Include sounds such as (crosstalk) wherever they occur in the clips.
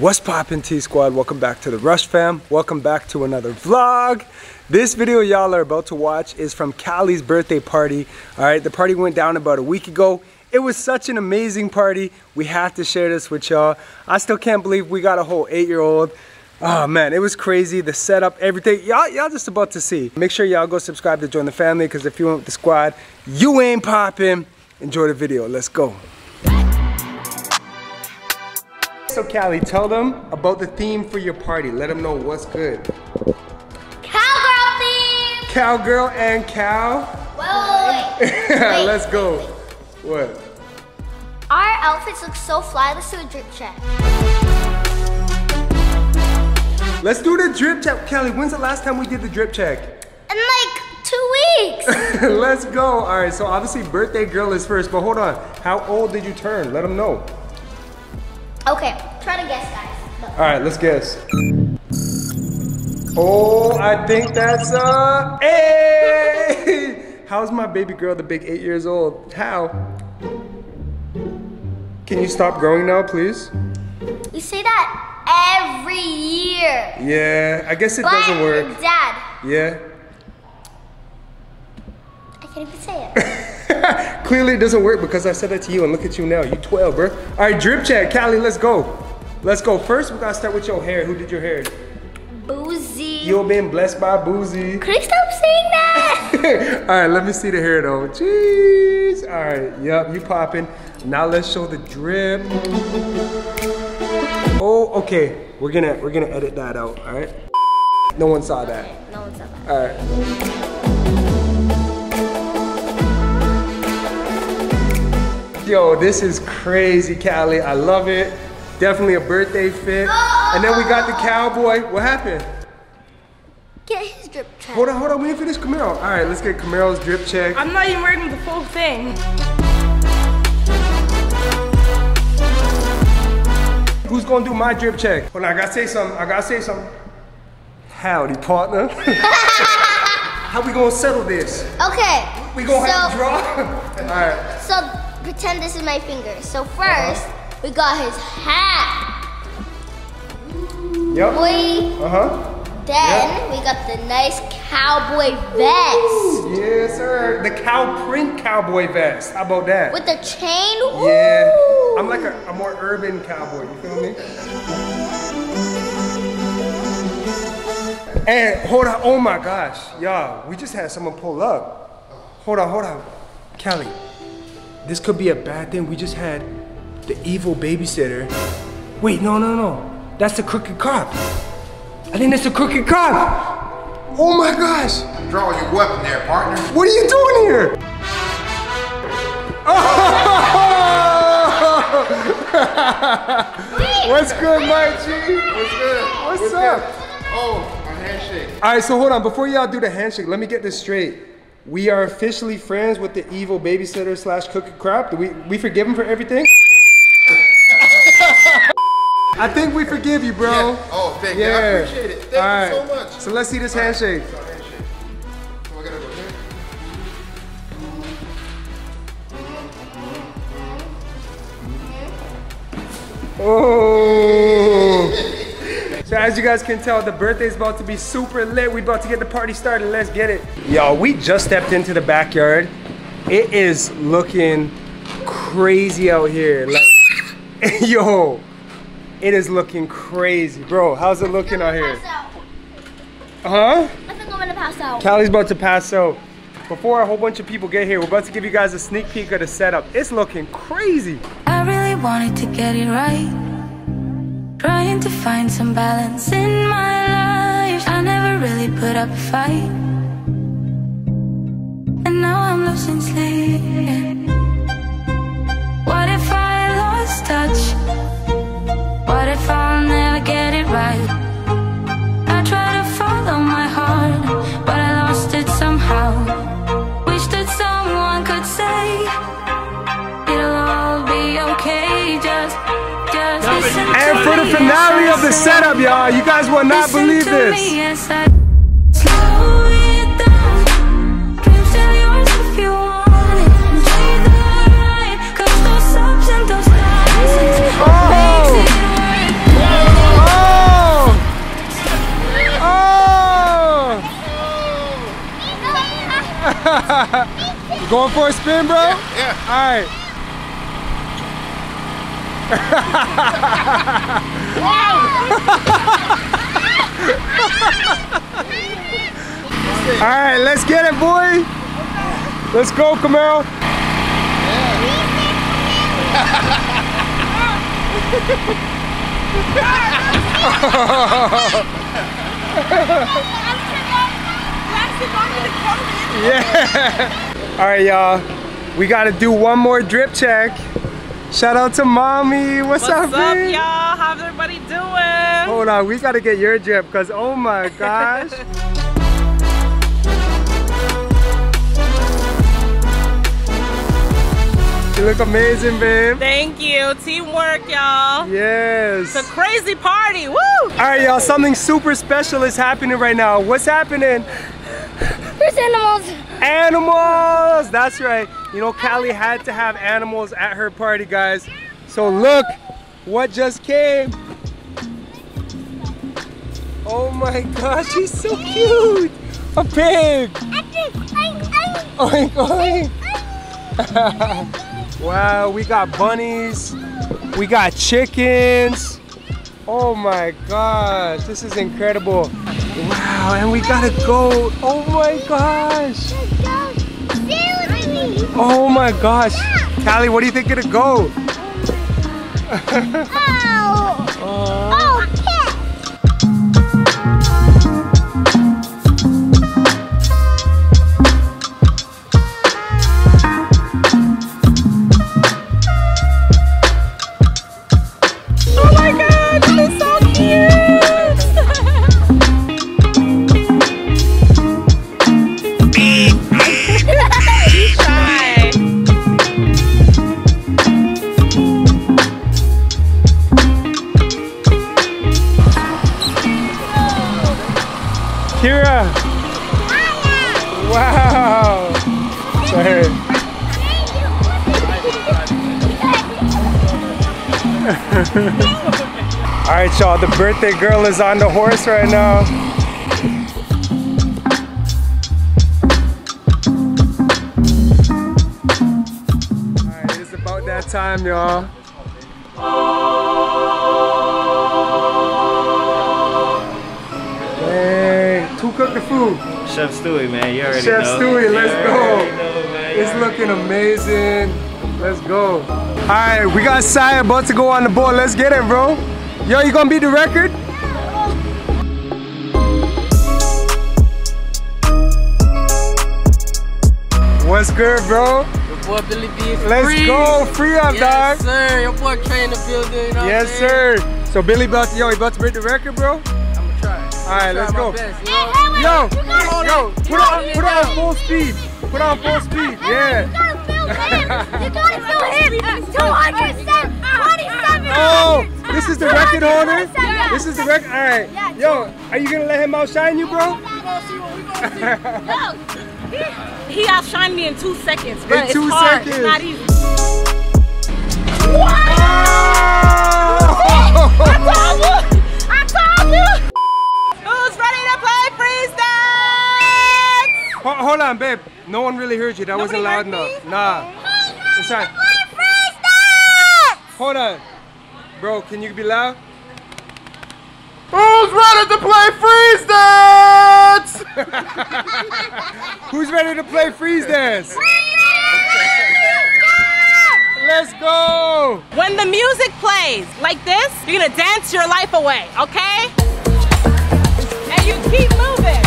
What's poppin' T Squad? Welcome back to the Rush Fam. Welcome back to another vlog. This video y'all are about to watch is from Cali's birthday party. All right, the party went down about a week ago. It was such an amazing party. We have to share this with y'all. I still can't believe we got a whole eight-year-old. Oh man, it was crazy. The setup, everything. Y'all, y'all just about to see. Make sure y'all go subscribe to join the family because if you went with the squad, you ain't popping. Enjoy the video. Let's go. So Cali, tell them about the theme for your party. Let them know what's good. Cowgirl theme! Cowgirl and cow. Wait, wait, wait. (laughs) wait Let's go. What? Our outfits look so fly. Let's do a drip check. Let's do the drip check. Kelly, when's the last time we did the drip check? In like two weeks. (laughs) Let's go. All right, so obviously birthday girl is first, but hold on. How old did you turn? Let them know. okay, try to guess, guys. Look. All right, let's guess. Oh, I think that's uh, hey! How's my baby girl, the big eight years old? How? Can you stop growing now, please? You say that every year. Yeah, I guess it but doesn't work. Dad, Yeah. I can't even say it. (laughs) Clearly it doesn't work because I said that to you and look at you now. You 12, bro. All right, drip chat, Cali, let's go. Let's go. First, we gotta start with your hair. Who did your hair? Boozy. You're being blessed by Boozy. You stop saying that? (laughs) All right, let me see the hair though. Jeez. All right, yep, you popping. Now let's show the drip. Oh, okay. We're gonna we're gonna edit that out. All right. No one saw that. no one saw that. All right. Yo, this is crazy, Cali. I love it. Definitely a birthday fit. And then we got the cowboy. What happened? Get his drip check. Hold on, hold on. We didn't finish Kameiro. All right, let's get Kameiro's drip check. I'm not even wearing the full thing. Who's gonna do my drip check? Hold on, I gotta say something. I gotta say something. Howdy, partner. (laughs) How we gonna settle this? Okay. We gonna have to draw? (laughs) All right. So pretend this is my finger. So 1st we got his hat. Yep. We Uh-huh. then we got the nice cowboy vest Yes, sir. The cow print cowboy vest. How about that? with the chain. Yeah. I'm like a, a more urban cowboy, you feel me? And hold on, oh my gosh, y'all, we just had someone pull up. Hold on, hold on. Kelly, this could be a bad thing. We just had the evil babysitter. Wait, no, no, no. That's the crooked cop. I think that's the crooked cop. Oh my gosh, Draw your weapon there, partner. what are you doing here? (laughs) What's good, my G? What's good? What's good? up? Oh, a handshake. All right, so hold on. Before y'all do the handshake, let me get this straight. We are officially friends with the evil babysitter slash cookie crap. Do we we forgive him for everything? I think we forgive you, bro. Yeah. Oh, thank you. I appreciate it. Thank All right. you so much. So let's see this handshake. So handshake. So go. Oh. (laughs) So as you guys can tell, the birthday is about to be super lit. We about to get the party started. Let's get it. Y'all, we just stepped into the backyard. It is looking crazy out here. Like, (laughs) yo, it is looking crazy. Bro, how's it looking out here? Huh? I think I'm gonna pass out. Cali's about to pass out. Before a whole bunch of people get here, we're about to give you guys a sneak peek of the setup. It's looking crazy. I really wanted to get it right. Trying to find some balance in my life. I never really put up a fight. finale of the setup, y'all. You guys will not believe this. Oh. Oh. (laughs) going for a spin, bro? Yeah. yeah. All right. (laughs) All right, let's get it, boy. Let's go, Kameiro. (laughs) Yeah. All right, y'all. We got to do one more drip check. Shout out to mommy. What's, What's up, babe? y'all? How's everybody doing? Hold on, we gotta get your drip because oh my (laughs) gosh. you look amazing, babe. Thank you. Teamwork, y'all. Yes. It's a crazy party. Woo! All right, y'all, something super special is happening right now. What's happening? There's animals. Animals! That's right. You know, Cali had to have animals at her party, guys. So look what just came. Oh my gosh, he's so cute! A pig! Oink, oink. (laughs) wow, we got bunnies. We got chickens. Oh my gosh, this is incredible. Wow, and we got a goat. Oh my gosh. Oh my gosh. Cali, what do you think of the The girl is on the horse right now. All right, it's about that time, y'all. Dang. Who cooked the food? Chef Stewie, man, you already Chef know. Stewie, let's You go. know. It's looking amazing. Let's go. All right, we got Sai about to go on the board. Let's get it, bro. Yo, you gonna beat the record? What's good, bro? Your boy Billy B. is Let's free. go. Free up, Yes, dog. sir. Your boy Tray in the building. You know Yes, what I'm sir. So Billy about to, yo, he about to break the record, bro? I'm gonna try. All right, let's Try go. my best, you know? Yo, yo, put it on, put it on full speed. Put on full speed. Yeah. You gotta feel him. (laughs) 227. Oh, this is the record holder. Yeah. This is the record. All right. Yo, are you gonna let him outshine you, bro? He outshined me in two seconds, bro. In it's two hard. seconds. It's not easy. I told you! Who's ready to play freeze dance? Hold on, babe. No one really heard you. That Nobody wasn't loud enough. me? Nah. It's all right. Hold on. Bro, can you be loud? Who's ready to play freeze dance? (laughs) Who's ready to play freeze dance? Let's go! When the music plays like this, you're gonna dance your life away, okay? And you keep moving,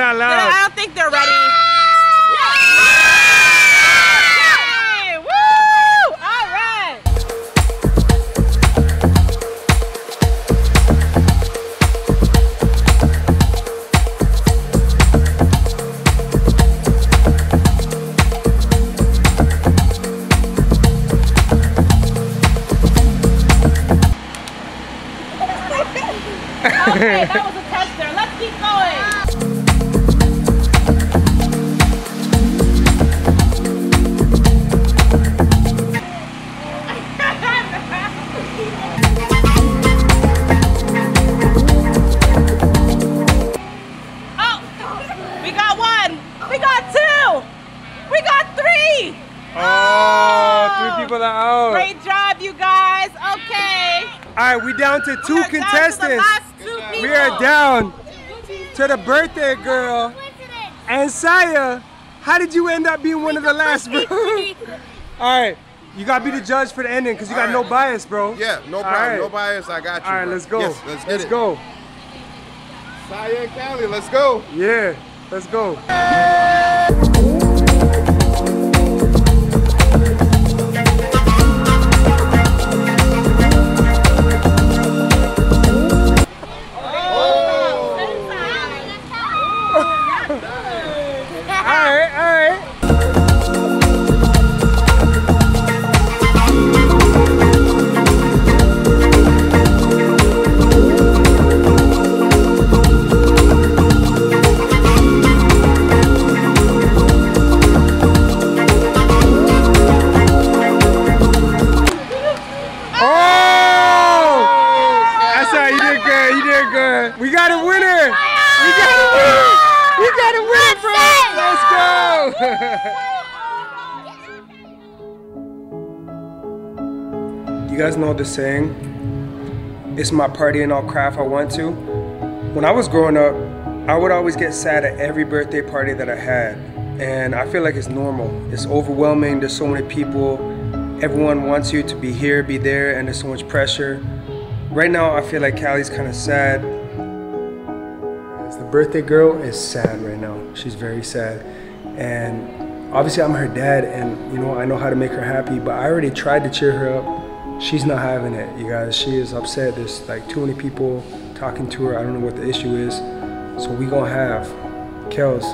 That, that know. wasn't that I don't think they're ready. All right, we down to two We are to contestants. last two We people. are down to the birthday girl and Saya. How did you end up being one of the last, bro? (laughs) All right, you gotta be the judge for the ending because you got no bias, bro. Yeah, no All problem. right. No bias. I got you. All right, bro. let's go. Yes, let's get let's it. go. Saya and Cali, let's go. Yeah, let's go. All know the saying, it's my party and I'll cry if I want to. When I was growing up, I would always get sad at every birthday party that I had. And I feel like it's normal. It's overwhelming, there's so many people. Everyone wants you to be here, be there, and there's so much pressure. Right now, I feel like Cali's kind of sad. The birthday girl is sad right now. She's very sad. And obviously, I'm her dad, and you know, I know how to make her happy, but I already tried to cheer her up. She's not having it, you guys. She is upset. There's like too many people talking to her. I don't know what the issue is. So we gonna have Kels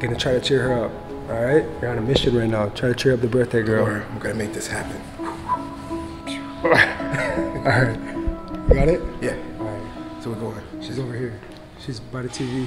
gonna try to cheer her up. All right, you're on a mission right now. Try to cheer up the birthday girl. I'm gonna make this happen. (laughs) All right, you got it. Yeah. All right, So we're going. she's over here. She's by the TV.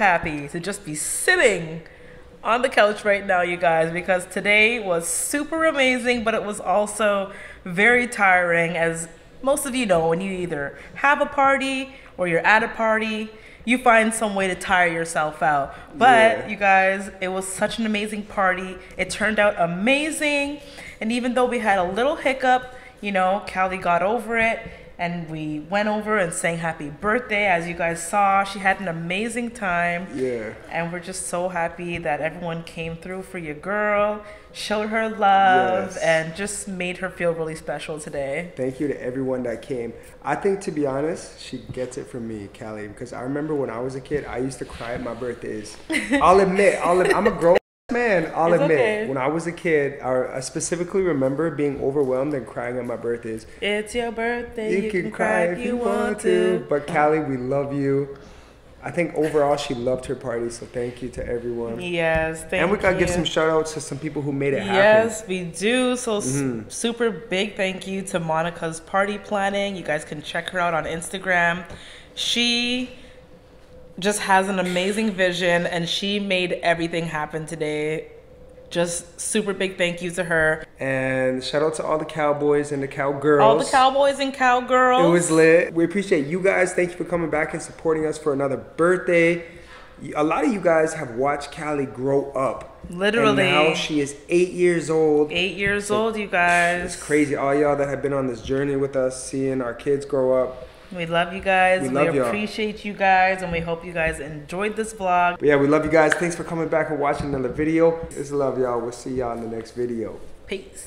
happy to just be sitting on the couch right now, you guys, because today was super amazing, but it was also very tiring. As most of you know, when you either have a party or you're at a party, you find some way to tire yourself out. But you guys, it was such an amazing party. It turned out amazing. And even though we had a little hiccup, you know, Cali got over it and we went over and sang happy birthday. As you guys saw, she had an amazing time. Yeah. And we're just so happy that everyone came through for your girl, showed her love, Yes. and just made her feel really special today. Thank you to everyone that came. I think, to be honest, she gets it from me, Cali, because I remember when I was a kid, I used to cry at my birthdays. (laughs) I'll admit, I'll, I'm a grown man. I'll It's admit, okay. when I was a kid, I, I specifically remember being overwhelmed and crying at my birthdays. It's your birthday. You, can, cry if you want to. But Cali, we love you. I think overall she loved her party, so thank you to everyone. Yes, thank and we gotta you. give some shout outs to some people who made it happen. Yes, we do. So Mm-hmm. super big thank you to Monica's party planning. You guys can check her out on Instagram. She just has an amazing vision and she made everything happen today. Just super big thank you to her. And shout out to all the cowboys and the cowgirls. All the cowboys and cowgirls. It was lit. We appreciate you guys. Thank you for coming back and supporting us for another birthday. A lot of you guys have watched Cali grow up. Literally. And now she is eight years old. eight years old, you guys. It's crazy. All y'all that have been on this journey with us, seeing our kids grow up. We love you guys. We We, love y'all. appreciate you guys, and we hope you guys enjoyed this vlog. But yeah, we love you guys. Thanks for coming back and watching another video. It's love, y'all. We'll see y'all in the next video. Peace.